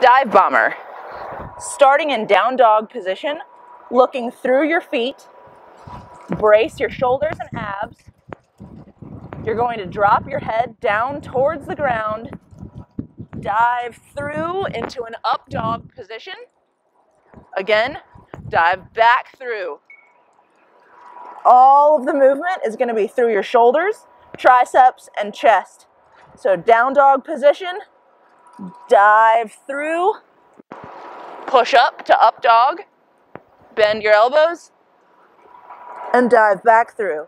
dive bomber. Starting in down dog position, looking through your feet, brace your shoulders and abs. You're going to drop your head down towards the ground, dive through into an up dog position. Again, dive back through. All of the movement is going to be through your shoulders, triceps, and chest. So down dog position, dive through, push up to up dog, bend your elbows, and dive back through.